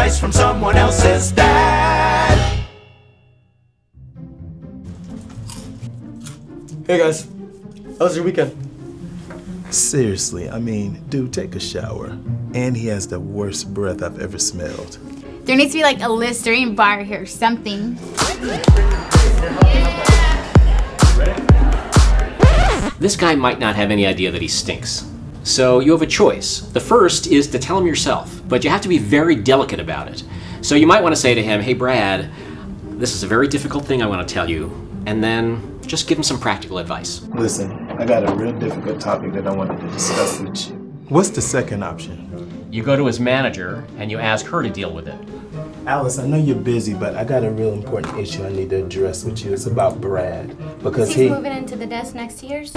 Advice from someone else's dad. Hey guys, how was your weekend? Seriously, I mean, dude, take a shower. And he has the worst breath I've ever smelled. There needs to be like a Listerine bar here, or something. This guy might not have any idea that he stinks. So you have a choice. The first is to tell him yourself, but you have to be very delicate about it. So you might want to say to him, hey Brad, this is a very difficult thing I want to tell you, and then just give him some practical advice. Listen, I got a real difficult topic that I wanted to discuss with you. What's the second option? You go to his manager and you ask her to deal with it. Alice, I know you're busy, but I got a real important issue I need to address with you. It's about Brad. Because He's he. moving into the desk next to yours.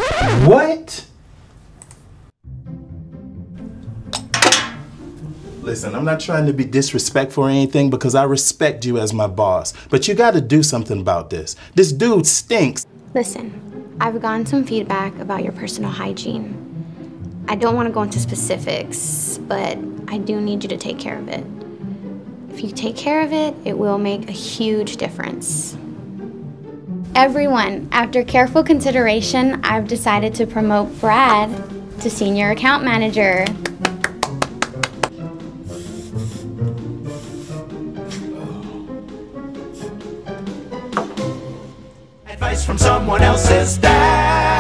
What? Listen, I'm not trying to be disrespectful or anything because I respect you as my boss. But you gotta do something about this. This dude stinks. Listen, I've gotten some feedback about your personal hygiene. I don't want to go into specifics, but I do need you to take care of it. If you take care of it, it will make a huge difference. Everyone, after careful consideration, I've decided to promote Brad to senior account manager. Advice from someone else's dad.